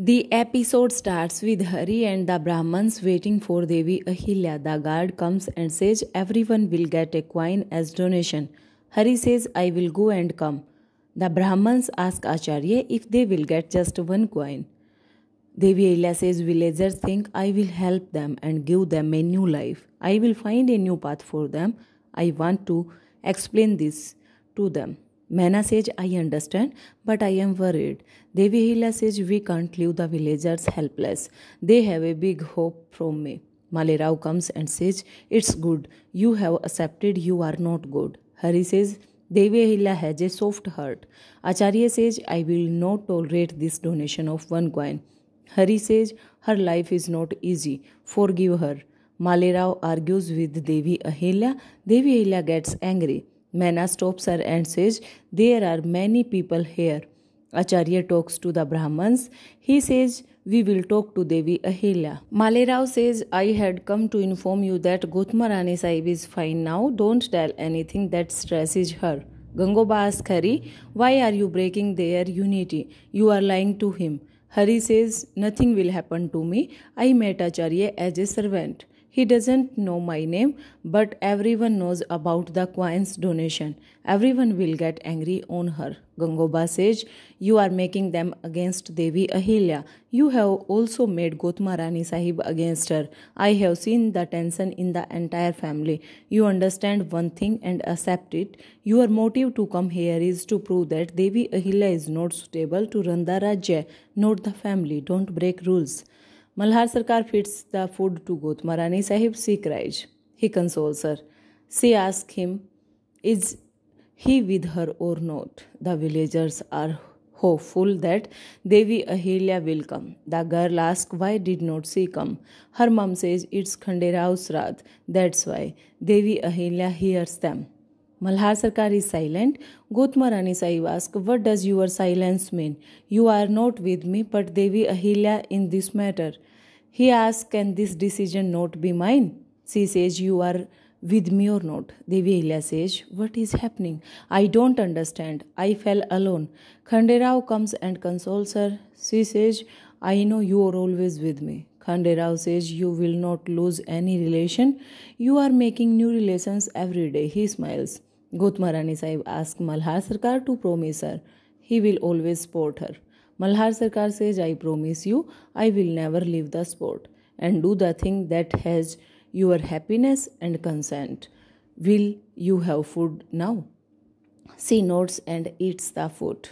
The episode starts with Hari and the Brahmins waiting for Devi Ahilya. The guard comes and says everyone will get a coin as donation. Hari says I will go and come. The Brahmins ask Acharya if they will get just one coin. Devi Ahilya says villagers think I will help them and give them a new life. I will find a new path for them. I want to explain this to them. Meena says, I understand, but I am worried. Devi Ahilya says, We can't leave the villagers helpless. They have a big hope from me. Malerao comes and says, It's good. You have accepted you are not good. Hari says, Devi Ahilya has a soft heart. Acharya says, I will not tolerate this donation of one coin. Hari says, Her life is not easy. Forgive her. Malerao argues with Devi Ahilya. Devi Ahilya gets angry. Meena stops her and says, There are many people here. Acharya talks to the Brahmins. He says, We will talk to Devi Ahilya. Malerao says, I had come to inform you that Gotma Rani Sahib is fine now. Don't tell anything that stresses her. Gangoba asks Hari, Why are you breaking their unity? You are lying to him. Hari says, Nothing will happen to me. I met Acharya as a servant. He doesn't know my name, but everyone knows about the coin's donation. Everyone will get angry on her. Gangoba says, You are making them against Devi Ahilya. You have also made Gotma Rani Sahib against her. I have seen the tension in the entire family. You understand one thing and accept it. Your motive to come here is to prove that Devi Ahilya is not suitable to run the Rajya, not the family. Don't break rules. Malhar Sarkar feeds the food to Gotmarani Sahib. She cries. He consoles her. She asks him, Is he with her or not? The villagers are hopeful that Devi Ahilya will come. The girl asks, Why did not she come? Her mom says, It's Khanderao's wrath. That's why. Devi Ahilya hears them. Malhar Sarkar is silent. Gotma Rani Sahib asks, What does your silence mean? You are not with me, but Devi Ahilya in this matter. He asks, Can this decision not be mine? She says, You are with me or not? Devi Ahilya says, What is happening? I don't understand. I fell alone. Khanderao comes and consoles her. She says, I know you are always with me. Khanderao says, You will not lose any relation. You are making new relations every day. He smiles. Gotma Rani Sahib asks Malhar Sarkar to promise her. He will always support her. Malhar Sarkar says, I promise you, I will never leave the sport and do the thing that has your happiness and consent. Will you have food now? She nods and eats the food.